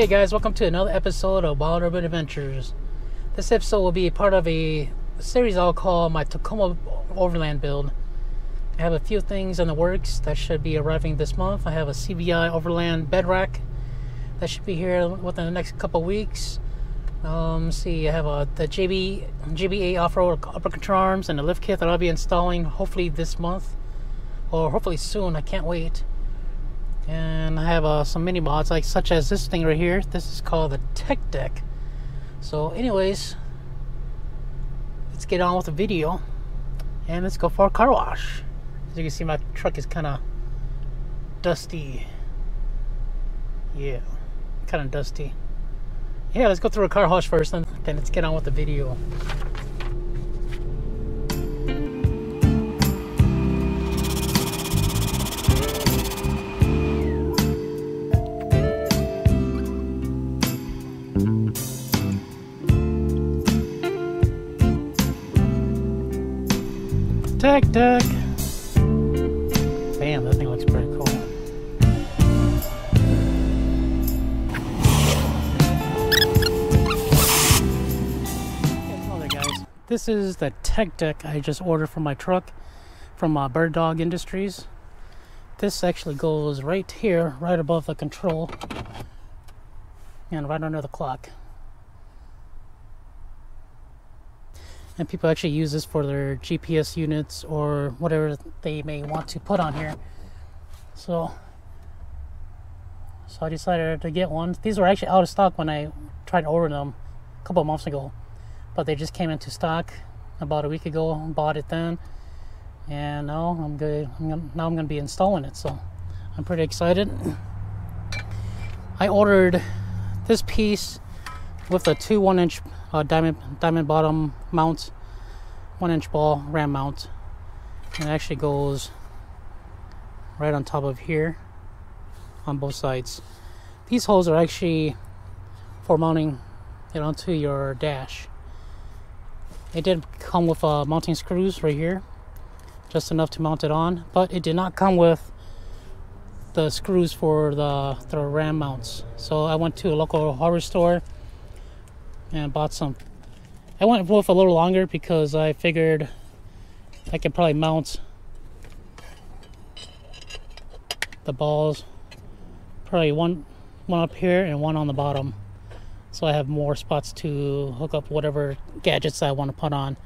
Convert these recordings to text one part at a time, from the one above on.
Hey guys, welcome to another episode of Wild Urban Adventures. This episode will be part of a series I'll call my Tacoma Overland build. I have a few things in the works that should be arriving this month. I have a CBI Overland bed rack that should be here within the next couple weeks. Um, see, I have a, the JB, JBA off-road upper control arms and a lift kit that I'll be installing hopefully this month or hopefully soon. I can't wait and I have uh, some mini mods like such as this thing right here. This is called the tech deck. So anyways let's get on with the video. And let's go for a car wash. As you can see my truck is kind of dusty. Yeah kind of dusty. Yeah let's go through a car wash first and then let's get on with the video Tech deck. Bam, that thing looks pretty cool. Hey, guys. This is the tech deck I just ordered for my truck from uh, BirdDawg Industries. This actually goes right here, right above the control, and right under the clock. And people actually use this for their GPS units or whatever they may want to put on here. So, so I decided to get one. These were actually out of stock when I tried to order them a couple months ago, but they just came into stock about a week ago. Bought it then, and now I'm good. I'm gonna, now I'm going to be installing it. So I'm pretty excited. I ordered this piece with the two one inch uh, diamond diamond bottom mount, one inch ball ram mount, and it actually goes right on top of here on both sides. These holes are actually for mounting it onto your dash. It did come with uh, mounting screws right here, just enough to mount it on, but it did not come with the screws for the, the ram mounts. So I went to a local hardware store and bought some. I went with a little longer because I figured I could probably mount the balls. Probably one one up here and one on the bottom. So I have more spots to hook up whatever gadgets I want to put on.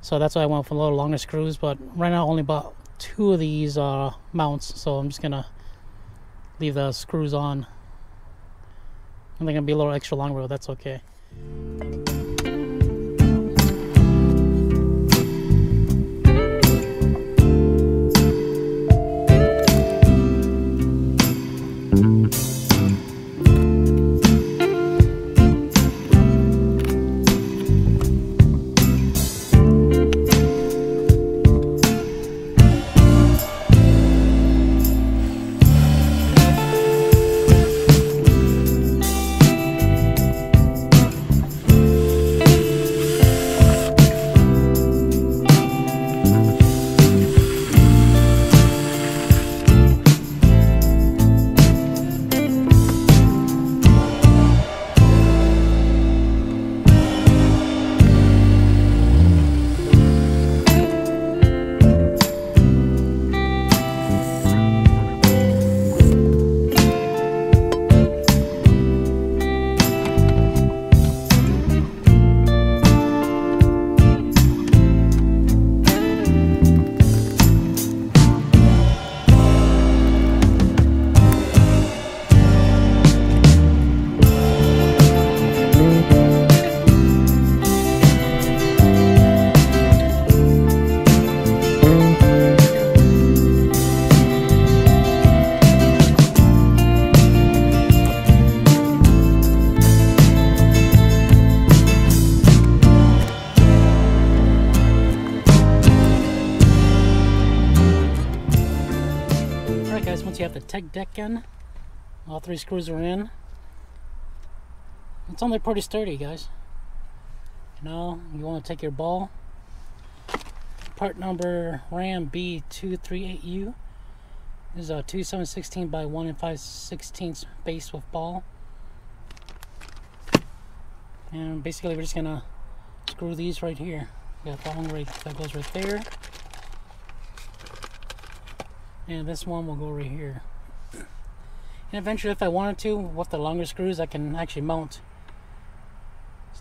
So that's why I went for a little longer screws but right now I only bought two of these uh, mounts. So I'm just gonna leave the screws on. I think it'll be a little extra longer but that's okay Bye. Once you have the tech deck in, all three screws are in. It's only pretty sturdy, guys. Now you want to take your ball. Part number RAM B238U. This is a 2716 by 1 and 5 16 base with ball. And basically we're just gonna screw these right here. We got the long right that goes right there. And this one will go right here. And eventually if I wanted to, with the longer screws, I can actually mount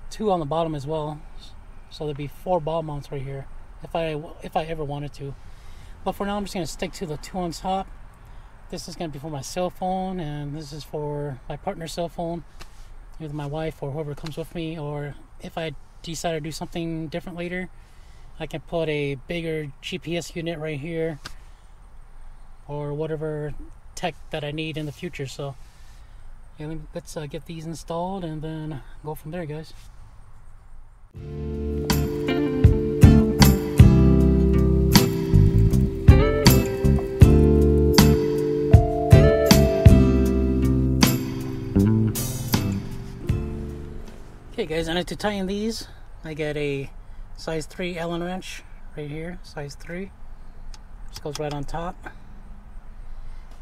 two on the bottom as well. So there'd be four ball mounts right here if I if I ever wanted to. But for now, I'm just gonna stick to the two on top. This is gonna be for my cell phone, and this is for my partner's cell phone, either my wife or whoever comes with me. Or if I decide to do something different later, I can put a bigger GPS unit right here, or whatever tech that I need in the future. So, yeah, let's uh, get these installed and then go from there, guys. Okay guys, I need to tighten these. I got a size 3 Allen wrench right here, size 3. Just goes right on top.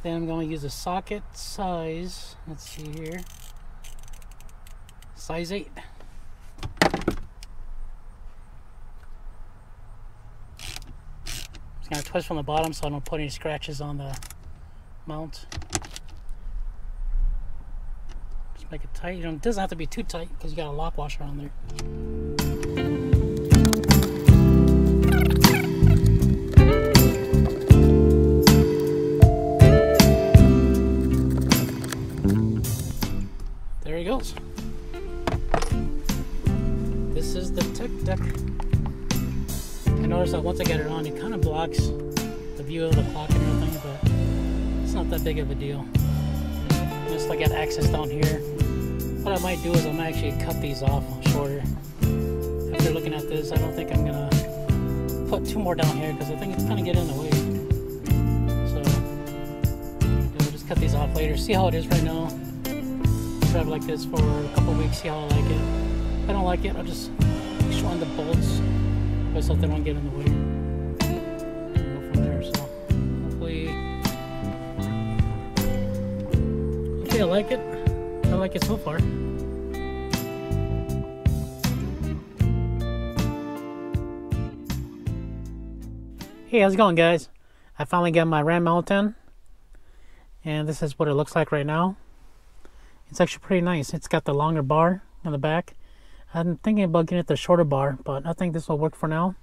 Then I'm going to use a socket size, let's see here, size 8. Just gonna twist from the bottom so I don't put any scratches on the mount. Just make it tight. You know, it doesn't have to be too tight because you got a lock washer on. There is the tech deck notice that once I get it on, it kind of blocks the view of the clock and everything, but it's not that big of a deal. Just like get access down here. What I might do is I might actually cut these off shorter. After looking at this, I don't think I'm gonna put two more down here because I think it's kind of getting in the way. So we'll just cut these off later. See how it is right now. Drive like this for a couple weeks. See how I like it. If I don't like it, I'll just shorten the bolts but so they don't get in the way. Go from there. So hopefully, I like it. I like it so far. Hey, how's it going, guys? I finally got my RAM mount in, and this is what it looks like right now. It's actually pretty nice. It's got the longer bar in the back I'm thinking about getting it the shorter bar, but I think this will work for now.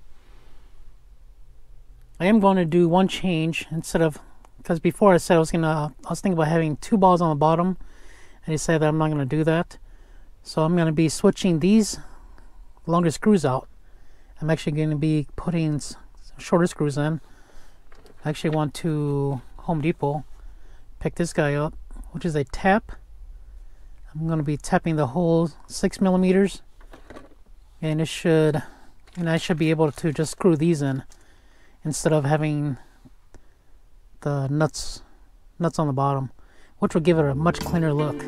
I am going to do one change instead of because before I said I was gonna I was thinking about having two balls on the bottom and he said that I'm not gonna do that. So I'm gonna be switching these longer screws out. I'm actually gonna be putting shorter screws in. I actually went to Home Depot, pick this guy up, which is a tap. I'm gonna be tapping the whole six millimeters and it should and I should be able to just screw these in instead of having the nuts nuts on the bottom which will give it a much cleaner look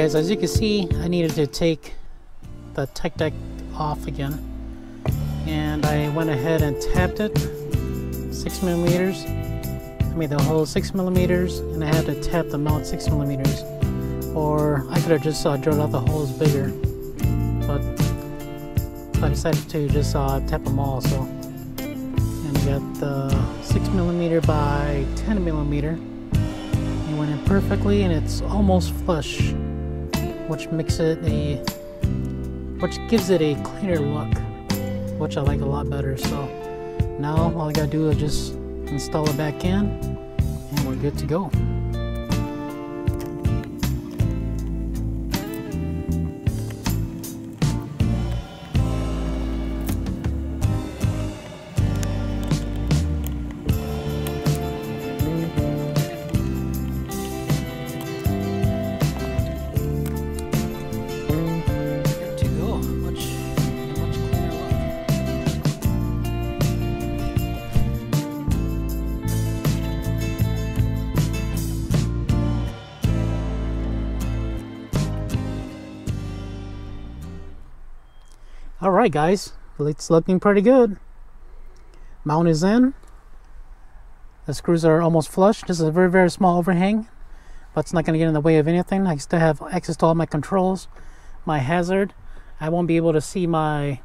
guys, as you can see, I needed to take the tech deck off again. And I went ahead and tapped it, six millimeters. I made the hole six millimeters, and I had to tap the mount six millimeters. Or I could have just uh, drilled out the holes bigger. But I decided to just uh, tap them all, so. And I got the six millimeter by 10 millimeter. It went in perfectly, and it's almost flush which makes it a which gives it a cleaner look which I like a lot better. So now all I gotta do is just install it back in and we're good to go All right, guys, it's looking pretty good. Mount is in. The screws are almost flush. This is a very, very small overhang, but it's not going to get in the way of anything. I still have access to all my controls, my hazard. I won't be able to see my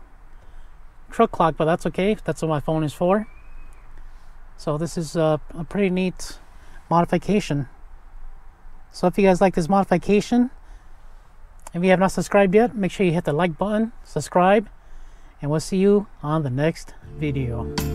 truck clock, but that's okay. That's what my phone is for. So this is a, a pretty neat modification. So if you guys like this modification, if you have not subscribed yet, make sure you hit the like button, subscribe, and we'll see you on the next video.